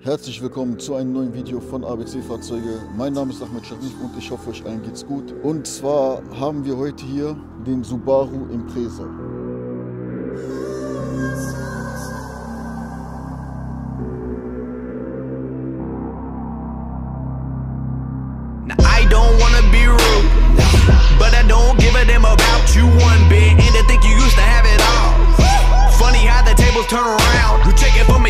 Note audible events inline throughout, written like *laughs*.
Herzlich willkommen zu einem neuen Video von ABC Fahrzeuge. Mein Name ist Ahmed Sharif und ich hoffe euch allen geht's gut. Und zwar haben wir heute hier den Subaru Impreza. Turn around. You check it for me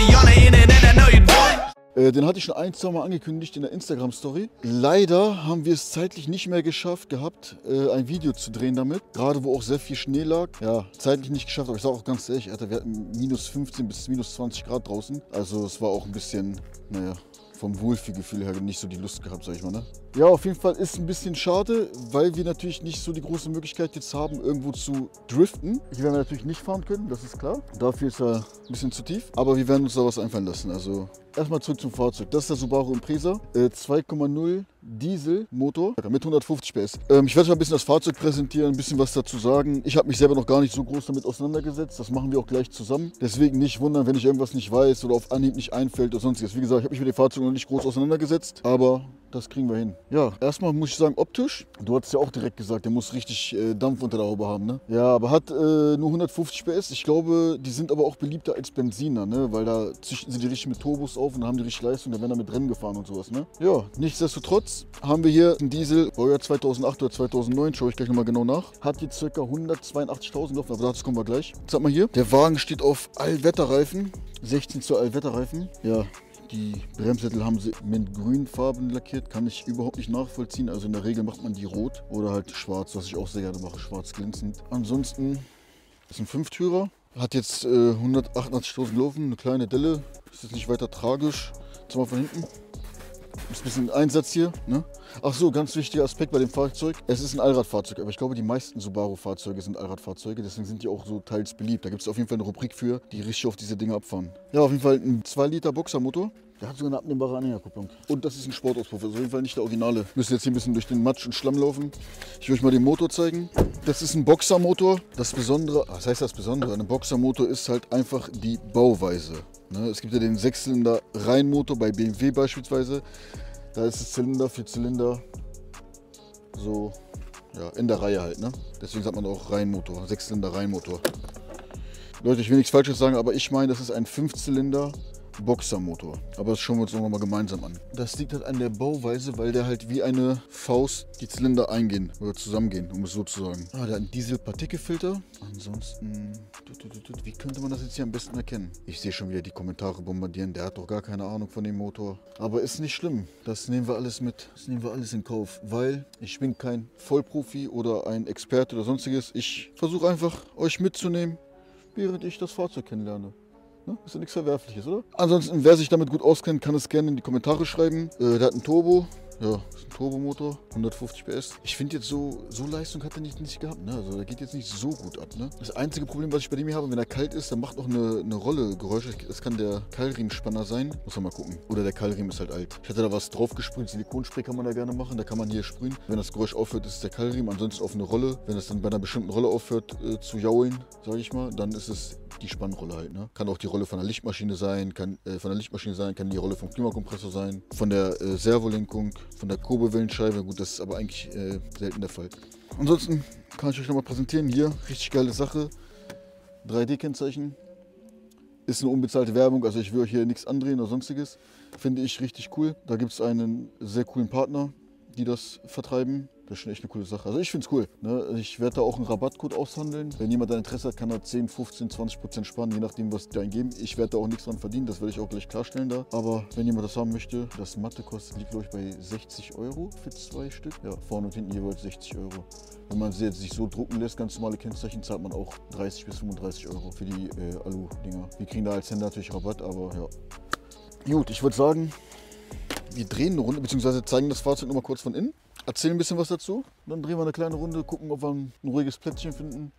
den hatte ich schon ein, zwei Mal angekündigt in der Instagram-Story. Leider haben wir es zeitlich nicht mehr geschafft gehabt, äh, ein Video zu drehen damit. Gerade wo auch sehr viel Schnee lag. Ja, zeitlich nicht geschafft, aber ich sage auch ganz ehrlich, Alter, wir hatten minus 15 bis minus 20 Grad draußen. Also es war auch ein bisschen, naja, vom Wohlfühlgefühl her nicht so die Lust gehabt, sag ich mal. Ne? Ja, auf jeden Fall ist ein bisschen schade, weil wir natürlich nicht so die große Möglichkeit jetzt haben, irgendwo zu driften. Hier werden wir natürlich nicht fahren können, das ist klar. Dafür ist er ein bisschen zu tief. Aber wir werden uns da was einfallen lassen. Also erstmal zurück zum Fahrzeug. Das ist der Subaru Impreza. Äh, 2,0 Dieselmotor mit 150 PS. Ähm, ich werde mal ein bisschen das Fahrzeug präsentieren, ein bisschen was dazu sagen. Ich habe mich selber noch gar nicht so groß damit auseinandergesetzt. Das machen wir auch gleich zusammen. Deswegen nicht wundern, wenn ich irgendwas nicht weiß oder auf Anhieb nicht einfällt oder sonstiges. Wie gesagt, ich habe mich mit dem Fahrzeug noch nicht groß auseinandergesetzt, aber das kriegen wir hin. Ja, erstmal muss ich sagen, optisch. Du hast ja auch direkt gesagt, der muss richtig äh, Dampf unter der Haube haben, ne? Ja, aber hat äh, nur 150 PS. Ich glaube, die sind aber auch beliebter als Benziner, ne? Weil da sie die richtig mit Turbos auf und dann haben die richtig Leistung, da werden da mit Rennen gefahren und sowas, ne? Ja, nichtsdestotrotz haben wir hier einen Diesel, Baujahr 2008 oder 2009, schaue ich gleich nochmal genau nach. Hat die ca. 182.000 gelaufen, aber dazu kommen wir gleich. Jetzt hat man hier, der Wagen steht auf Allwetterreifen, 16 zu Allwetterreifen. Ja, die Bremssättel haben sie mit Grünfarben lackiert, kann ich überhaupt nicht nachvollziehen. Also in der Regel macht man die rot oder halt schwarz, was ich auch sehr gerne mache, schwarz glänzend. Ansonsten ist ein Fünftürer, hat jetzt äh, 188.000 gelaufen, eine kleine Delle, ist jetzt nicht weiter tragisch. Jetzt von hinten. Ist ein bisschen Einsatz hier. Ne? Ach so, ganz wichtiger Aspekt bei dem Fahrzeug. Es ist ein Allradfahrzeug, aber ich glaube, die meisten Subaru-Fahrzeuge sind Allradfahrzeuge. Deswegen sind die auch so teils beliebt. Da gibt es auf jeden Fall eine Rubrik für, die richtig auf diese Dinge abfahren. Ja, auf jeden Fall ein 2 Liter Boxermotor. Der hat sogar eine abnehmbare Anhängerkupplung. Und das ist ein Sportauspuff. Also auf jeden Fall nicht der Originale. Wir müssen jetzt hier ein bisschen durch den Matsch und Schlamm laufen. Ich will euch mal den Motor zeigen. Das ist ein Boxermotor. Das Besondere, was heißt das Besondere? Ein Boxermotor ist halt einfach die Bauweise. Ne? Es gibt ja den Sechszylinder Reihenmotor bei BMW beispielsweise. Da ist es Zylinder für Zylinder so ja, in der Reihe halt. Ne? Deswegen sagt man auch Reihenmotor, Sechszylinder Reihenmotor. Leute, ich will nichts Falsches sagen, aber ich meine, das ist ein Fünfzylinder Boxermotor. Aber das schauen wir uns noch mal gemeinsam an. Das liegt halt an der Bauweise, weil der halt wie eine Faust die Zylinder eingehen oder zusammengehen, um es so zu sagen. Ah, der hat einen Diesel-Partikelfilter. Ansonsten, wie könnte man das jetzt hier am besten erkennen? Ich sehe schon wieder die Kommentare bombardieren. Der hat doch gar keine Ahnung von dem Motor. Aber ist nicht schlimm. Das nehmen wir alles mit. Das nehmen wir alles in Kauf, weil ich bin kein Vollprofi oder ein Experte oder sonstiges. Ich versuche einfach euch mitzunehmen, während ich das Fahrzeug kennenlerne. Ne? Ist ja nichts Verwerfliches, oder? Ansonsten, wer sich damit gut auskennt, kann es gerne in die Kommentare schreiben. Äh, der hat einen Turbo. Ja, ist ein Turbomotor, 150 PS. Ich finde jetzt so, so Leistung hat er nicht, nicht gehabt. Ne? Also der geht jetzt nicht so gut ab. Ne? Das einzige Problem, was ich bei dem hier habe, wenn er kalt ist, dann macht auch eine, eine Rolle Geräusche. Das kann der Keilriemenspanner sein. Muss man mal gucken. Oder der Keilriemen ist halt alt. Ich hatte da was drauf gesprüht. Silikonspray kann man da gerne machen. Da kann man hier sprühen. Wenn das Geräusch aufhört, ist es der Keilriemen. Ansonsten auf eine Rolle. Wenn es dann bei einer bestimmten Rolle aufhört äh, zu jaulen, sage ich mal, dann ist es die Spannrolle halt. Ne? Kann auch die Rolle von der Lichtmaschine sein, kann äh, von der Lichtmaschine sein, kann die Rolle vom Klimakompressor sein, von der äh, Servolenkung, von der Kurbelwellenscheibe. Gut, das ist aber eigentlich äh, selten der Fall. Ansonsten kann ich euch nochmal präsentieren. Hier, richtig geile Sache. 3D-Kennzeichen. Ist eine unbezahlte Werbung, also ich will euch hier nichts andrehen oder sonstiges. Finde ich richtig cool. Da gibt es einen sehr coolen Partner, die das vertreiben. Das ist schon echt eine coole Sache. Also ich finde es cool. Ne? Ich werde da auch einen Rabattcode aushandeln. Wenn jemand da Interesse hat, kann er 10, 15, 20 Prozent sparen, je nachdem, was die eingeben. Ich werde da auch nichts dran verdienen, das werde ich auch gleich klarstellen da. Aber wenn jemand das haben möchte, das Matte kostet, liegt glaube ich bei 60 Euro für zwei Stück. Ja, vorne und hinten jeweils 60 Euro. Wenn man sie jetzt sich so drucken lässt, ganz normale Kennzeichen, zahlt man auch 30 bis 35 Euro für die äh, Alu-Dinger. Wir kriegen da als Händler natürlich Rabatt, aber ja. Gut, ich würde sagen, wir drehen eine Runde, beziehungsweise zeigen das Fahrzeug nochmal kurz von innen erzählen ein bisschen was dazu. Dann drehen wir eine kleine Runde, gucken, ob wir ein, ruhiges Plätzchen finden,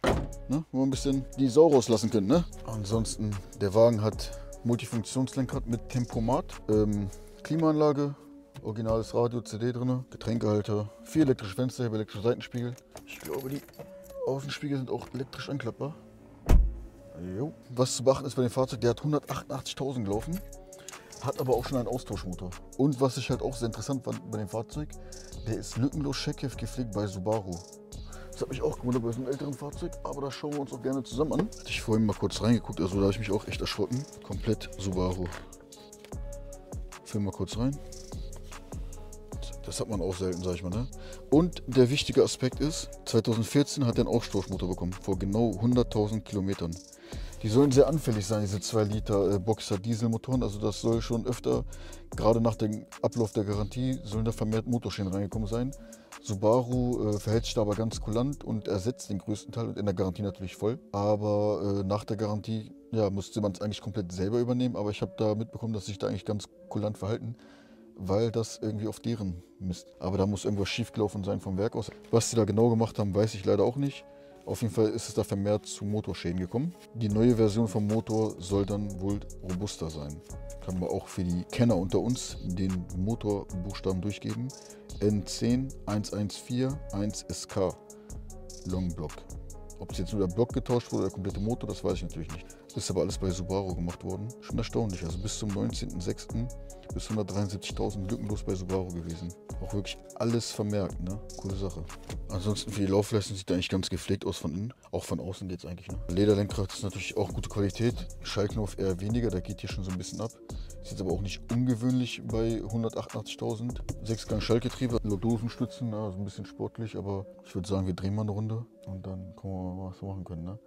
ne? wo wir ein bisschen die Sau rauslassen können. Ne? Ansonsten, der Wagen hat Multifunktionslenkrad mit Tempomat, ähm, Klimaanlage, originales Radio, CD drin, Getränkehalter, vier elektrische Fenster, ich elektrische Seitenspiegel. Ich glaube, die Außenspiegel sind auch elektrisch anklappbar. Jo. Was zu beachten ist bei dem Fahrzeug, der hat 188.000 gelaufen. Hat aber auch schon einen Austauschmotor. Und was ich halt auch sehr interessant fand bei dem Fahrzeug, der ist lückenlos Checkheft gepflegt bei Subaru. Das hat mich auch gewundert bei so einem älteren Fahrzeug, aber das schauen wir uns auch gerne zusammen an. Hatte ich vorhin mal kurz reingeguckt, also da habe ich mich auch echt erschrocken. Komplett Subaru. Film mal kurz rein. Das hat man auch selten, sag ich mal. Ne? Und der wichtige Aspekt ist, 2014 hat er einen Austauschmotor bekommen, vor genau 100.000 Kilometern. Die sollen sehr anfällig sein, diese 2 Liter äh, Boxer Dieselmotoren. Also das soll schon öfter, gerade nach dem Ablauf der Garantie, sollen da vermehrt Motorschäden reingekommen sein. Subaru äh, verhält sich da aber ganz kulant und ersetzt den größten Teil und in der Garantie natürlich voll. Aber äh, nach der Garantie ja, musste man es eigentlich komplett selber übernehmen. Aber ich habe da mitbekommen, dass sich da eigentlich ganz kulant verhalten, weil das irgendwie auf deren Mist. Aber da muss irgendwas schiefgelaufen sein vom Werk aus. Was sie da genau gemacht haben, weiß ich leider auch nicht. Auf jeden Fall ist es da vermehrt zu Motorschäden gekommen. Die neue Version vom Motor soll dann wohl robuster sein. Kann man auch für die Kenner unter uns den Motorbuchstaben durchgeben. N10 114 1SK Longblock. Ob es jetzt nur der Block getauscht wurde oder der komplette Motor, das weiß ich natürlich nicht. Ist aber alles bei Subaru gemacht worden. Schon erstaunlich. Also bis zum 19.06. bis 173.000 lückenlos bei Subaru gewesen. Auch wirklich alles vermerkt, ne? Coole Sache. Ansonsten für die Laufleistung sieht er eigentlich ganz gepflegt aus von innen. Auch von außen geht es eigentlich, ne? Lederlenkrad ist natürlich auch gute Qualität. Schaltknopf eher weniger, da geht hier schon so ein bisschen ab. Ist jetzt aber auch nicht ungewöhnlich bei 188.000. Sechsgang Schaltgetriebe, Lordosensstützen, also ein bisschen sportlich, aber ich würde sagen, wir drehen mal eine Runde und dann gucken wir mal, was wir machen können. Ne?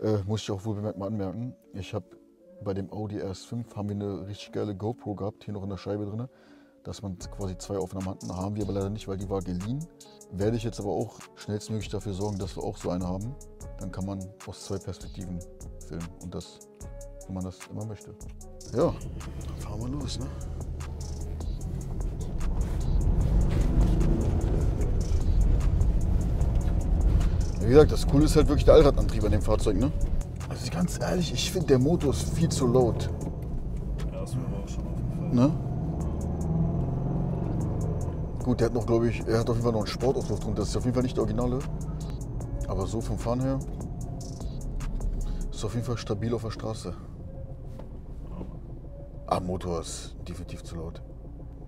Äh, muss ich auch wohl bemerkt mal anmerken, ich habe bei dem Audi RS5 haben wir eine richtig geile GoPro gehabt, hier noch in der Scheibe drin, dass man quasi zwei Aufnahmen hatten. Haben wir aber leider nicht, weil die war geliehen. Werde ich jetzt aber auch schnellstmöglich dafür sorgen, dass wir auch so eine haben. Dann kann man aus zwei Perspektiven filmen und das, wenn man das immer möchte. Ja, dann fahren wir los, ne? Wie gesagt, das Coole ist halt wirklich der Allradantrieb an dem Fahrzeug, ne? Also ganz ehrlich, ich finde der Motor ist viel zu laut. Ja, das war aber auch schon auf jeden Fall. Ne? Gut, der hat noch, glaube ich, er hat auf jeden Fall noch einen Sportauspuff drin. Das ist auf jeden Fall nicht der Originale. Aber so vom Fahren her ist auf jeden Fall stabil auf der Straße. Ah, Motor ist definitiv zu laut.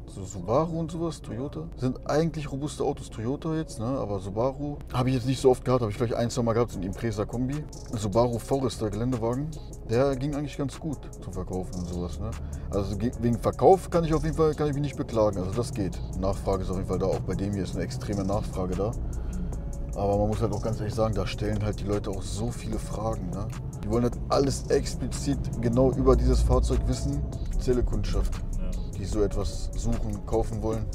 So Subaru und sowas, Toyota, sind eigentlich robuste Autos. Toyota jetzt, ne? aber Subaru habe ich jetzt nicht so oft gehabt. Habe ich vielleicht ein, zwei Mal gehabt, so ein Impresa Kombi. Subaru Forester Geländewagen, der ging eigentlich ganz gut zum Verkaufen und sowas. Ne? Also ge- wegen Verkauf kann ich auf jeden Fall kann ich mich nicht beklagen. Also das geht. Nachfrage ist auf jeden Fall da. Auch bei dem hier ist eine extreme Nachfrage da. Aber man muss halt auch ganz ehrlich sagen, da stellen halt die Leute auch so viele Fragen. Ne? Die wollen halt alles explizit genau über dieses Fahrzeug wissen. Spezielle Kundschaft, Ja. die so etwas suchen, kaufen wollen.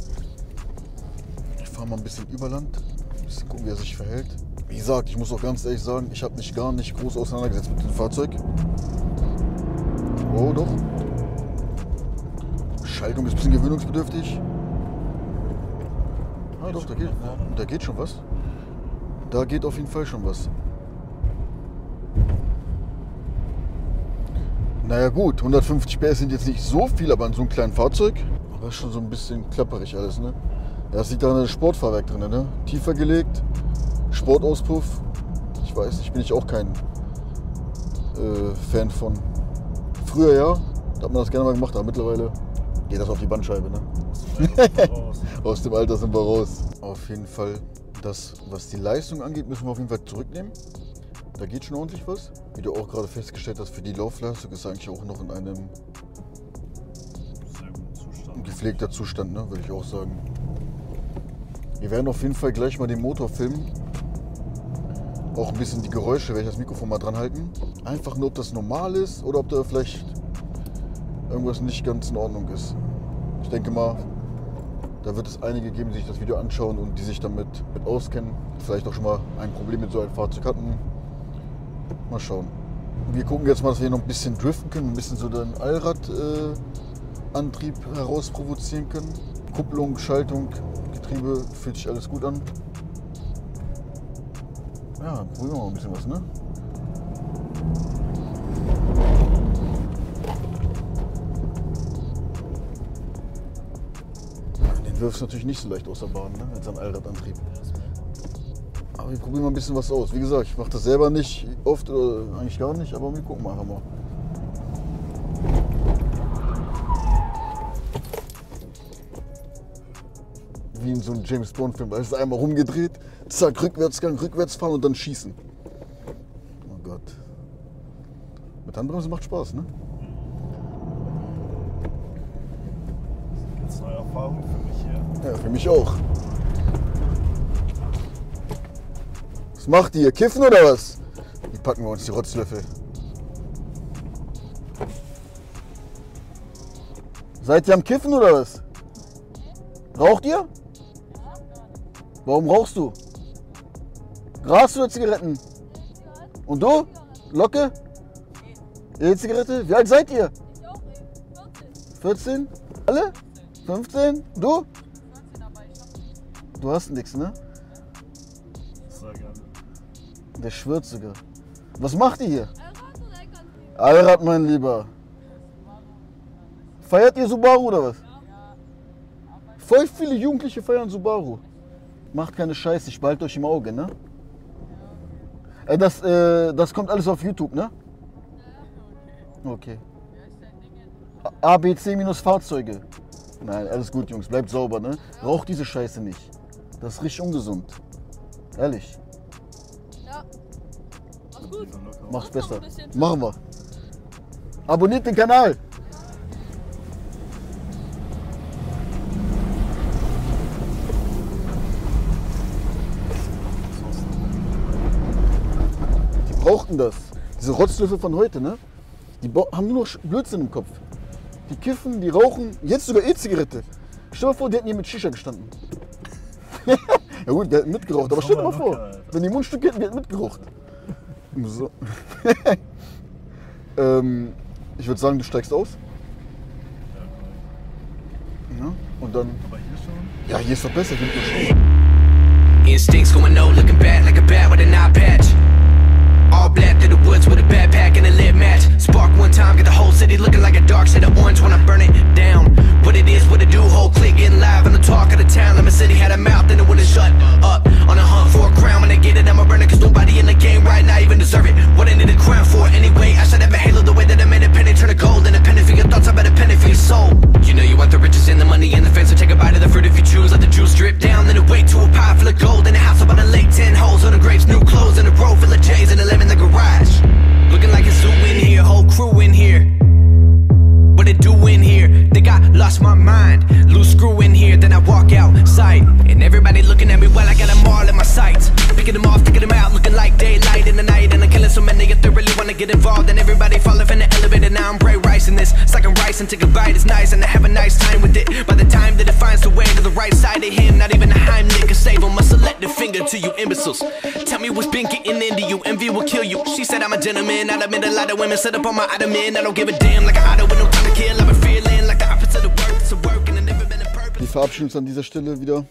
Ich fahre mal ein bisschen über Land, ein bisschen gucken, wie er sich verhält. Wie gesagt, ich muss auch ganz ehrlich sagen, ich habe mich gar nicht groß auseinandergesetzt mit dem Fahrzeug. Oh, doch. Schaltung ist ein bisschen gewöhnungsbedürftig. Ah, doch, da geht, da geht schon was. Da geht auf jeden Fall schon was. Naja gut, 150 PS sind jetzt nicht so viel, aber in so einem kleinen Fahrzeug. Aber ist schon so ein bisschen klapperig alles, ne? Ja, es liegt da ein Sportfahrwerk drin, ne? Tiefer gelegt, Sportauspuff. Ich weiß, ich bin ich auch kein äh, Fan von. Früher ja, da hat man das gerne mal gemacht, aber mittlerweile geht das auf die Bandscheibe, ne? Aus dem Alter sind wir raus. Auf jeden Fall, das, was die Leistung angeht, müssen wir auf jeden Fall zurücknehmen. Da geht schon ordentlich was. Wie du auch gerade festgestellt hast, für die Laufleistung ist eigentlich auch noch in einem Zustand. gepflegter Zustand, ne? würde ich auch sagen. Wir werden auf jeden Fall gleich mal den Motor filmen. Auch ein bisschen die Geräusche, werde ich das Mikrofon mal dran halten. Einfach nur, ob das normal ist oder ob da vielleicht irgendwas nicht ganz in Ordnung ist. Ich denke mal, da wird es einige geben, die sich das Video anschauen und die sich damit mit auskennen. Vielleicht auch schon mal ein Problem mit so einem Fahrzeug hatten. Mal schauen. Wir gucken jetzt mal, dass wir noch ein bisschen driften können, ein bisschen so den Allradantrieb herausprovozieren können. Kupplung, Schaltung, Getriebe, fühlt sich alles gut an. Ja, probieren wir mal ein bisschen was, ne? wirfst natürlich nicht so leicht aus der Bahn, ne? als ein Allradantrieb. Aber wir probieren mal ein bisschen was aus. Wie gesagt, ich mache das selber nicht oft oder eigentlich gar nicht, aber wir gucken mal einfach mal. Wie in so einem James Bond Film, weil es einmal rumgedreht, zack, rückwärtsgang, rückwärts fahren und dann schießen. Oh Gott. Mit Handbremse macht Spaß, ne? Erfahrung für mich hier. Ja, für mich auch. Was macht ihr? Kiffen oder was? Die packen wir uns die Rotzlöffel. Seid ihr am Kiffen oder was? Raucht ihr? Warum rauchst du? Gras oder Zigaretten? Und du? Locke? E-Zigarette? Wie alt seid ihr? 14? Alle? 15? Du? Du hast nichts, ne? Der schwört sogar. Was macht ihr hier? Allrad, mein Lieber. Feiert ihr Subaru oder was? Voll viele Jugendliche feiern Subaru. Macht keine Scheiße, ich behalte euch im Auge, ne? Äh, das, äh, das kommt alles auf YouTube, ne? Okay. A- ABC minus Fahrzeuge. Nein, alles gut, Jungs, bleibt sauber, ne? Raucht diese Scheiße nicht. Das ist richtig ungesund. Ehrlich. Ja. Mach's gut. Mach's besser. Machen wir. Abonniert den Kanal. Die brauchten das. Diese Rotzlöffel von heute, ne? Die haben nur noch Blödsinn im Kopf. Die kiffen, die rauchen, jetzt sogar E-Zigarette. Stell dir mal vor, die hätten hier mit Shisha gestanden. *laughs* ja gut, der hat mitgeraucht, aber stell dir mal vor, locker, Alter. wenn die Mundstücke hätten, die hätten mitgeraucht. So. *laughs* ähm, ich würde sagen, du steigst aus. Ja, und dann. Aber hier schon? Ja, hier ist doch besser, hier mit der Schuhe. Instincts going no, looking bad like a bat with an eye patch. Through the woods with a backpack and a lit match. Spark one time, get the whole city looking like a dark shade of orange when I burn it get involved. And everybody falling from the elevator, now I'm Bray Rice in this. It's rice and take a bite, it's nice. And I have a nice time with it. By the time that it finds the way to the right side of him, not even a Heimlich can save him. A selective finger to you imbeciles. Tell me what's been getting into you. Envy will kill you. She said I'm a gentleman. I admit a lot of women set up on my ottoman. I don't give a damn like a auto with no time to kill. I've been feeling like the opposite of work. It's a work and I've never been a purpose. Wir verabschieden uns an dieser Stelle wieder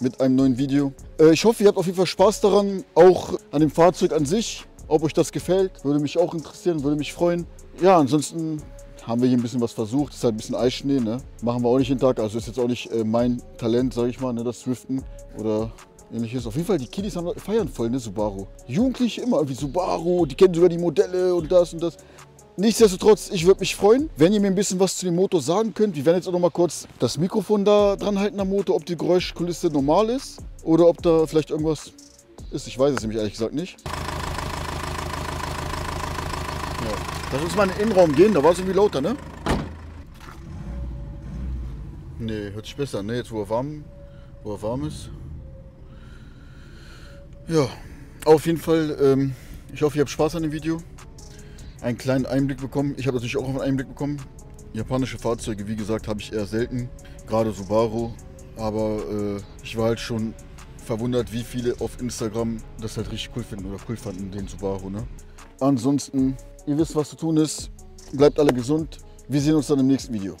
mit einem neuen Video. Äh, ich hoffe, ihr habt auf jeden Fall Spaß daran, auch an dem Fahrzeug an sich. Ob euch das gefällt, würde mich auch interessieren, würde mich freuen. Ja, ansonsten haben wir hier ein bisschen was versucht. Ist halt ein bisschen Eisschnee, ne? Machen wir auch nicht jeden Tag. Also ist jetzt auch nicht äh, mein Talent, sage ich mal, ne? das Swiften oder ähnliches. Auf jeden Fall, die Kiddies haben, feiern voll, ne, Subaru. Jugendliche immer irgendwie Subaru, die kennen sogar die Modelle und das und das. Nichtsdestotrotz, ich würde mich freuen, wenn ihr mir ein bisschen was zu dem Motor sagen könnt. Wir werden jetzt auch noch mal kurz das Mikrofon da dran halten am Motor, ob die Geräuschkulisse normal ist oder ob da vielleicht irgendwas ist. Ich weiß es nämlich ehrlich gesagt nicht. Ja. Lass uns mal in den Innenraum gehen, da war es irgendwie lauter, ne? Nee, hört sich besser ne? Jetzt wo er warm, wo er warm ist. Ja, auf jeden Fall, ähm, ich hoffe, ihr habt Spaß an dem Video einen kleinen Einblick bekommen. Ich habe natürlich auch einen Einblick bekommen. Japanische Fahrzeuge, wie gesagt, habe ich eher selten. Gerade Subaru. Aber äh, ich war halt schon verwundert, wie viele auf Instagram das halt richtig cool finden oder cool fanden, den Subaru. Ne? Ansonsten, ihr wisst, was zu tun ist. Bleibt alle gesund. Wir sehen uns dann im nächsten Video.